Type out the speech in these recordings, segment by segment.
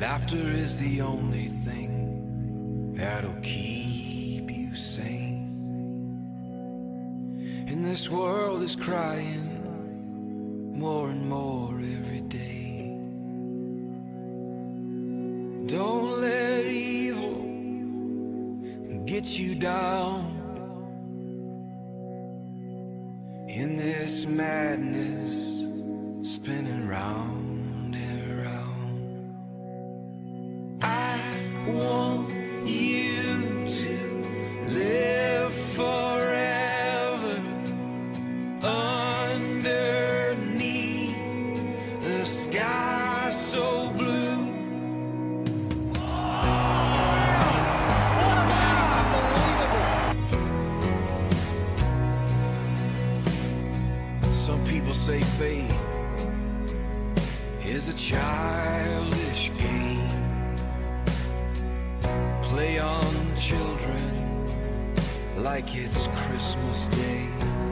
Laughter is the only thing that'll keep you sane. And this world is crying more and more every day. Don't let evil get you down. In this madness, spinning round say faith is a childish game. Children like it's Christmas Day.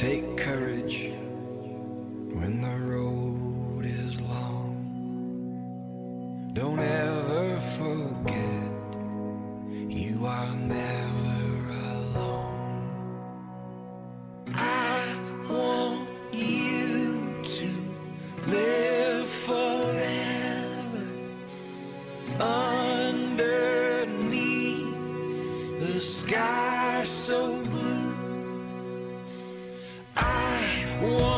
Take courage when the road is long. Don't ever forget you are never alone. I want you to live forever underneath the sky so blue. Want